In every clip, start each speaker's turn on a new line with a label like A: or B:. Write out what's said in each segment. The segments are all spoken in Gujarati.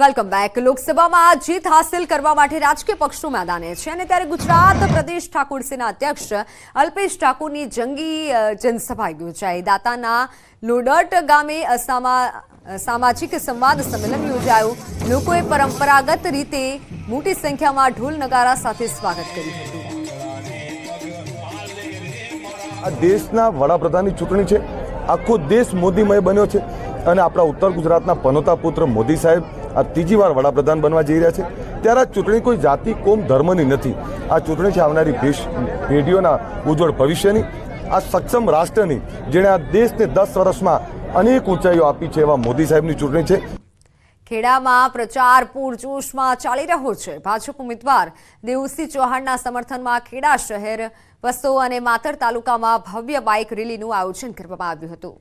A: Welcome back. લોકસભામાં જીત હાંસિલ કરવા માટે રાજકીય પક્ષો મેદાને છે અને ત્યારે ગુજરાત પ્રદેશ ઠાકોર સેના અધ્યક્ષ અલ્પેશ ઠાકોરની જંગી જનસભા યોજાઈ. દાતાના લોડટ ગામે સામાજિક સંવાદ સંમેલન યોજાયું. લોકોએ પરંપરાગત રીતે મોટી સંખ્યામાં ઢોલ નગારા સાથે સ્વાગત કર્યું હતું.
B: દેશના વડાપ્રધાનની ચૂંટણી છે. આખો દેશ મોદીમય બન્યો છે. અને આપણા ઉત્તર ગુજરાતના પનોતા પુત્ર મોદી સાહેબ આ ત્રીજી વાર વડાપ્રધાન બનવા જઈ રહ્યા છે. ત્યારે આ ચૂંટણી કોઈ જાતિ, કોમ, ધર્મની નથી. આ ચૂંટણી છે આવનારી પેઢીઓના ઉજ્જવળ ભવિષ્યની. આ સક્ષમ રાષ્ટ્રની જેણે આ દેશને દસ વર્ષમાં અનેક ઊંચાઈઓ આપી છે એવા મોદી સાહેબની ચૂંટણી છે.
A: ખેડામાં પ્રચાર પૂરજોશમાં ચાલી રહ્યો છે. ભાજપ ઉમેદવાર દેવસિંહ ચૌહાણના સમર્થનમાં ખેડા શહેર વસ્તો અને માતર તાલુકામાં ભવ્ય બાઇક રેલીનું આયોજન કરવામાં આવ્યું હતું.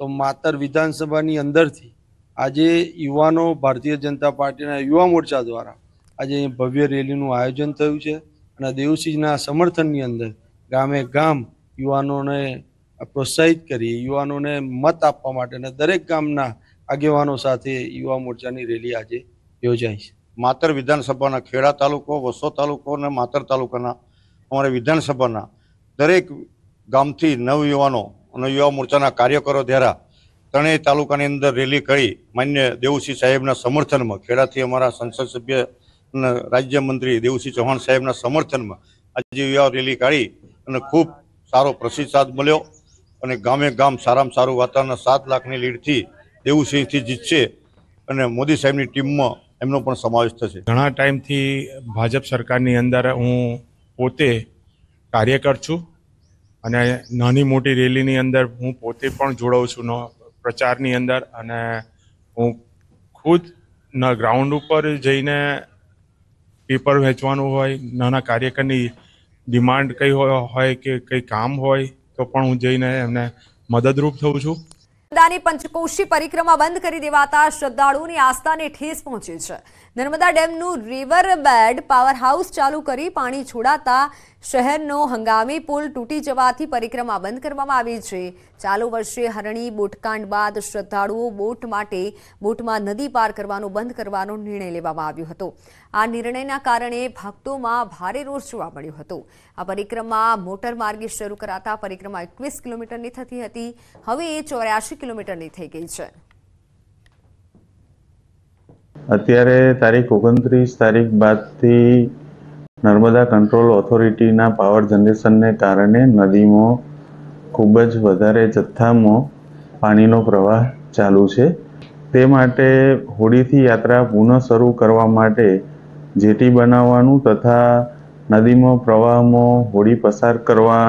C: તો માતર વિધાનસભાની અંદરથી આજે યુવાનો ભારતીય જનતા પાર્ટીના યુવા મોરચા દ્વારા આજે ભવ્ય રેલીનું આયોજન થયું છે અને દેવસિંહના સમર્થનની અંદર ગામે ગામ યુવાનોને પ્રોત્સાહિત કરી યુવાનોને મત આપવા માટે અને દરેક ગામના આગેવાનો સાથે યુવા મોરચાની રેલી આજે યોજાઈ છે.
D: માતર વિધાનસભાના ખેડા તાલુકો, વસો તાલુકો અને માતર તાલુકાના, અમારા વિધાનસભાના દરેક ગામથી નવયુવાનો અને યુવા મોરચાના કાર્યકરો દ્વારા ત્રણેય તાલુકાની અંદર રેલી કરી માન્ય દેવુસિંહ સાહેબના સમર્થનમાં, ખેડાથી અમારા સંસદ સભ્ય રાજ્યમંત્રી દેવુસિંહ ચૌહાણ સાહેબના સમર્થનમાં આજે યુવા રેલી કાઢી અને ખૂબ સારો પ્રતિસાદ મળ્યો અને ગામે ગામ સારામાં સારું વાતાવરણ સાત લાખની લીડથી દેવુસિંહથી જીતશે અને મોદી સાહેબની ટીમમાં એમનો પણ સમાવેશ થશે.
E: ઘણા ટાઈમથી ભાજપ સરકારની અંદર હું પોતે કાર્યકર છું. અને નાની મોટી રેલીની અંદર હું પોતે પણ જોડાઉં છું પ્રચારની અંદર અને હું ખુદ ના ગ્રાઉન્ડ ઉપર જઈને પેપર વહેંચવાનું હોય, નાના કાર્યકરની ડિમાન્ડ કઈ હોય કે કંઈ કામ હોય તો પણ હું જઈને એમને મદદરૂપ થઉં છું.
A: નર્મદાની પંચકોશી પરિક્રમા બંધ કરી દેવાતા શ્રદ્ધાળુઓની આસ્થાને ઠેસ પહોંચી છે. નર્મદા ડેમનું રિવર બેડ પાવર હાઉસ ચાલુ કરી પાણી છોડાતા શહેરનો હંગામી પુલ તૂટી જવાથી પરિક્રમા બંધ કરવામાં આવી છે. ચાલુ વર્ષે હરણી બોટકાંડ બાદ શ્રદ્ધાળુઓ બોટ માટે બોટમાં નદી પાર કરવાનો બંધ કરવાનો નિર્ણય લેવામાં આવ્યો હતો. આ નિર્ણયના કારણે ભક્તોમાં ભારે રોષ જોવા મળ્યો હતો. આ પરિક્રમા મોટર માર્ગે શરૂ કરાતા પરિક્રમા એકવીસ કિલોમીટરની થતી હતી. હવે એ ચોર્યાસી કિલોમીટરની થઈ ગઈ છે.
F: અત્યારે તારીખ ઓગણત્રીસ તારીખ બાદથી નર્મદા કંટ્રોલ ઓથોરિટીના પાવર જનરેશનને કારણે નદીમાં ખૂબ જ વધારે જથ્થામાં પાણીનો પ્રવાહ ચાલુ છે. તે માટે હોડીથી યાત્રા પુનઃ શરૂ કરવા માટે જેટી બનાવવાનું તથા નદીમાં પ્રવાહમાં હોડી પસાર કરવા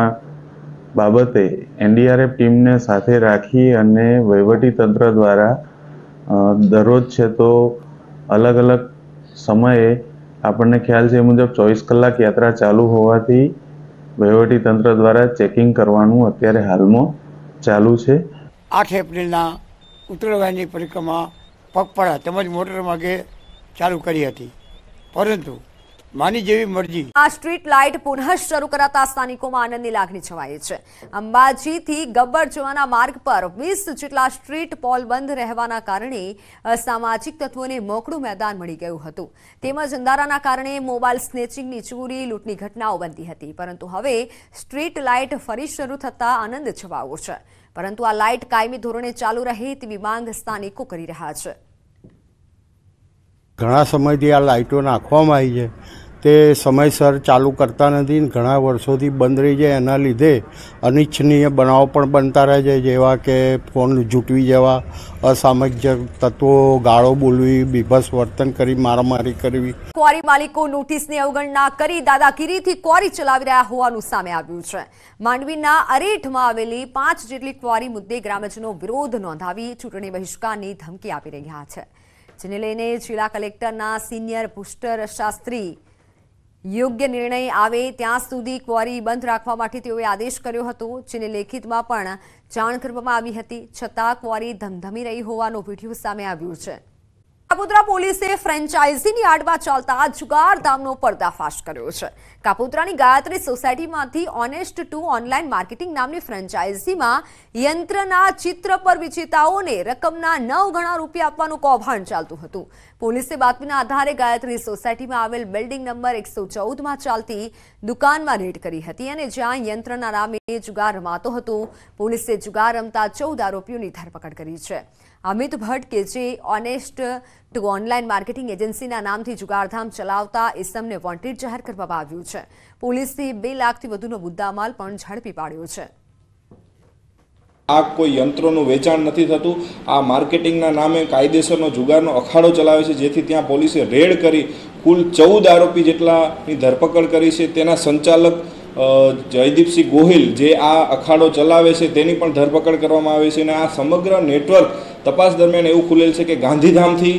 F: બાબતે એનડીઆરએફ ટીમને સાથે રાખી અને તંત્ર દ્વારા દરરોજ છે તો અલગ અલગ સમયે આપણને ખ્યાલ છે એ મુજબ ચોવીસ કલાક યાત્રા ચાલુ હોવાથી તંત્ર દ્વારા ચેકિંગ કરવાનું અત્યારે હાલમાં ચાલુ છે.
G: આઠ એપ્રિલના ઉત્તરાયણની પરિક્રમા પગપાળા તેમજ મોટર માર્ગે ચાલુ કરી હતી. પરંતુ માની જેવી મરજી.
A: આ સ્ટ્રીટ લાઇટ પુનઃ શરૂ કરાતા સ્થાનિકોમાં આનંદની લાગણી છવાઈ છે. અંબાજીથી ગબ્બર જવાના માર્ગ પર વીસ જેટલા સ્ટ્રીટ પોલ બંધ રહેવાના કારણે સામાજિક તત્વોને મોકળું મેદાન મળી ગયું હતું. તેમજ અંધારાના કારણે મોબાઈલ સ્નેચિંગની ચોરી લૂંટની ઘટનાઓ બનતી હતી. પરંતુ હવે સ્ટ્રીટ લાઇટ ફરી શરૂ થતા આનંદ છવાયો છે. પરંતુ આ લાઇટ કાયમી ધોરણે ચાલુ રહે તેવી માંગ સ્થાનિકો કરી રહ્યા છે.
H: ઘણા સમયથી આ લાઇટો નાખવામાં આવી છે. તે સમયસર ચાલુ કરતા નથી ઘણા વર્ષોથી બંધ રહી જાય એના લીધે અનિચ્છનીય બનાવો પણ બનતા રહે છે, જેવા કે ફોન જૂટવી જવા અસામાજિક તત્વો, ગાળો બોલવી બીભસ વર્તન કરી, મારામારી કરવી.
A: ક્વારી માલિકો નોટિસની અવગણના કરી દાદાગીરીથી ક્વારી ચલાવી રહ્યા હોવાનું સામે આવ્યું છે. માંડવીના અરેઠમાં આવેલી પાંચ જેટલી ક્વારી મુદ્દે ગ્રામજનો વિરોધ નોંધાવી ચૂંટણી બહિષ્કારની ધમકી આપી રહ્યા છે. જેને લઈને જિલ્લા કલેક્ટરના સિનિયર પુષ્ટર શાસ્ત્રી યોગ્ય નિર્ણય આવે ત્યાં સુધી ક્વોરી બંધ રાખવા માટે તેઓએ આદેશ કર્યો હતો, જેને લેખિતમાં પણ જાણ કરવામાં આવી હતી, છતાં ક્વોરી ધમધમી રહી હોવાનો વીડિયો સામે આવ્યો છે. કાપોદ્રા પોલીસે ફ્રેન્ચાઇઝીની આડમાં ચાલતા જુગાર ધામનો પર્દાફાશ કર્યો છે. કાપોદ્રાની ગાયત્રી સોસાયટીમાંથી ઓનેસ્ટ ટુ ઓનલાઈન માર્કેટિંગ નામની ફ્રેન્ચાઇઝીમાં યંત્રના ચિત્ર પર વિજેતાઓને રકમના નવ ગણા રૂપિયા આપવાનું કૌભાંડ ચાલતું હતું. પોલીસે બાતમીના આધારે ગાયત્રી સોસાયટીમાં આવેલ બિલ્ડિંગ નંબર એકસો ચૌદમાં ચાલતી દુકાનમાં રેડ કરી હતી અને જ્યાં યંત્રના નામે જુગાર રમાતો હતો, પોલીસે જુગાર રમતા ચૌદ આરોપીઓની ધરપકડ કરી છે. અમિત ભટ્ટ કે જે ઓનેસ્ટ ટુ ઓનલાઈન માર્કેટિંગ એજન્સીના નામથી જુગારધામ ચલાવતા ઇસમને વોન્ટેડ જાહેર કરવામાં આવ્યું છે. પોલીસથી બે લાખથી વધુનો મુદ્દામાલ પણ ઝડપી પાડ્યો છે.
I: આ કોઈ યંત્રોનું વેચાણ નથી થતું. આ માર્કેટિંગના નામે કાયદેસરનો જુગારનો અખાડો ચલાવે છે, જેથી ત્યાં પોલીસે રેડ કરી કુલ ચૌદ આરોપી જેટલાની ધરપકડ કરી છે. તેના સંચાલક જયદીપસિંહ ગોહિલ જે આ અખાડો ચલાવે છે, તેની પણ ધરપકડ કરવામાં આવે છે અને આ સમગ્ર નેટવર્ક તપાસ દરમિયાન એવું ખુલેલ છે કે ગાંધીધામથી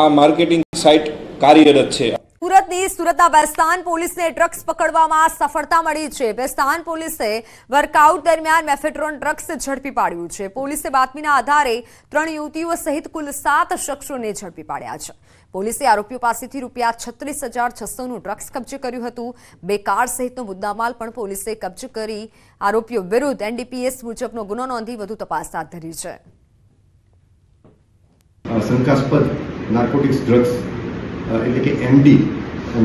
I: આ માર્કેટિંગ સાઇટ કાર્યરત છે.
A: સુરતની સુરતના બેસ્તાન પોલીસને ડ્રગ્સ પકડવામાં સફળતા મળી છે. બેસ્તાન પોલીસે વર્કઆઉટ દરમિયાન મેફેટ્રોન ડ્રગ્સ ઝડપી પાડ્યું છે. પોલીસે બાતમીના આધારે ત્રણ યુવતીઓ સહિત કુલ સાત શખ્સોને ઝડપી પાડ્યા છે. પોલીસે આરોપીઓ પાસેથી રૂપિયા છત્રીસ હજાર છસોનું ડ્રગ્સ કબજે કર્યું હતું. બે કાર સહિતનો મુદ્દામાલ પણ પોલીસે કબજે કરી આરોપીઓ વિરુદ્ધ એનડીપીએસ મુજબનો ગુનો નોંધી વધુ તપાસ હાથ ધરી છે.
J: શંકાસ્પદ નાર્કોટિક્સ ડ્રગ્સ એટલે કે એમડી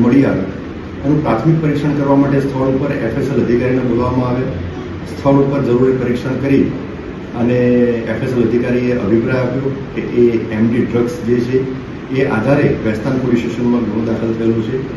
J: મળી આવે. એનું પ્રાથમિક પરીક્ષણ કરવા માટે સ્થળ ઉપર એફએસએલ અધિકારીને બોલાવવામાં આવે. સ્થળ ઉપર જરૂરી પરીક્ષણ કરી અને એફએસએલ અધિકારીએ અભિપ્રાય આપ્યો કે એ એમડી ડ્રગ્સ જે છે, એ આધારે વેસ્તાન પોલીસ સ્ટેશનમાં ગુનો દાખલ થયેલો છે.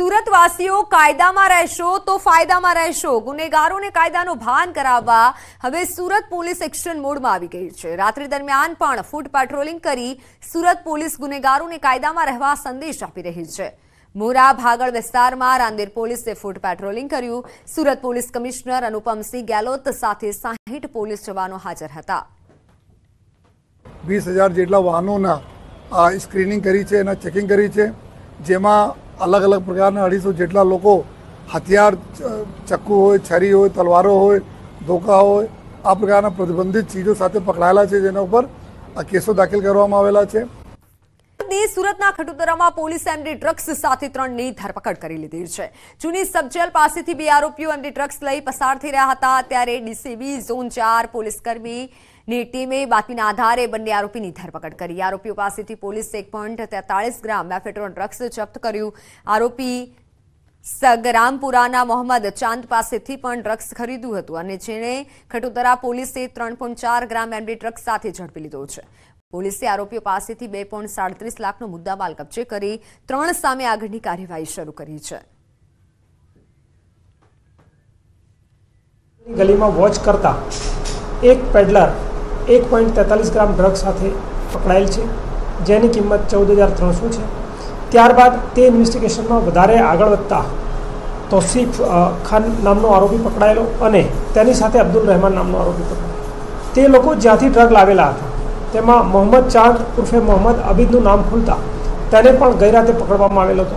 A: સુરતવાસીઓ કાયદામાં રહેશો તો ફાયદામાં રહેશો. ગુનેગારોને કાયદાનું ભાન કરાવવા હવે સુરત પોલીસ એક્શન મોડમાં આવી ગઈ છે. રાત્રિ દરમિયાન પણ ફૂડ પેટ્રોલિંગ કરી સુરત પોલીસ ગુનેગારોને કાયદામાં રહેવા સંદેશ આપી રહી છે. મોરા ભાગળ વિસ્તારમાં રાંદેર પોલીસે ફૂડ પેટ્રોલિંગ કર્યું. સુરત પોલીસ કમિશનર અનુપમસિંહ ગેલોત સાથે સાહીઠ પોલીસ જવાનો હાજર હતા.
K: વીસ જેટલા વાહનોના સ્ક્રીનિંગ કરી છે એના ચેકિંગ કરી છે. જેમાં અલગ અલગ પ્રકારના અઢીસો જેટલા લોકો હથિયાર ચક્કુ હોય, છરી હોય, તલવારો હોય, ધોકા હોય, આ પ્રકારના પ્રતિબંધિત ચીજો સાથે પકડાયેલા છે, જેના ઉપર આ કેસો દાખલ કરવામાં આવેલા છે.
A: ની સુરતના ખટોતરામાં પોલીસે એમડી ડ્રગ્સ સાથે ત્રણની ધરપકડ કરી લીધી છે. જૂની સબજેલ પાસેથી બે આરોપીઓ એમડી ડ્રગ્સ લઈ પસાર થઈ રહ્યા હતા. ત્યારે ડીસીબી ઝોન ચાર પોલીસકર્મી ની ટીમે બાતમીના આધારે બંને આરોપીની ધરપકડ કરી. આરોપીઓ પાસેથી પોલીસે એક ગ્રામ મેફેટ્રોન ડ્રગ્સ જપ્ત કર્યું. આરોપી સગરામપુરાના મોહમ્મદ ચાંદ પાસેથી પણ ડ્રગ્સ ખરીદ્યું હતું અને જેણે ખટોદરા પોલીસે ત્રણ ગ્રામ એમડી ડ્રગ્સ સાથે ઝડપી લીધો છે. પોલીસે આરોપીઓ પાસેથી બે પોઈન્ટ સાડત્રીસ લાખનો મુદ્દામાલ કબજે કરી ત્રણ સામે આગળની કાર્યવાહી શરૂ કરી છે.
L: ગલીમાં વોચ કરતા એક પેડલર એક પોઈન્ટ તેતાલીસ ગ્રામ ડ્રગ સાથે પકડાયેલ છે, જેની કિંમત ચૌદ હજાર ત્રણસો છે. ત્યારબાદ તે ઇન્વેસ્ટિગેશનમાં વધારે આગળ વધતા તોસીફ ખાન નામનો આરોપી પકડાયેલો અને તેની સાથે અબ્દુલ રહેમાન નામનો આરોપી પકડાયેલો. તે લોકો જ્યાંથી ડ્રગ લાવેલા હતા, તેમાં મોહમ્મદ ચાંદ ઉર્ફે મોહમ્મદ અબીદનું નામ ખુલતા તેને પણ ગઈ રાતે પકડવામાં આવેલો હતો.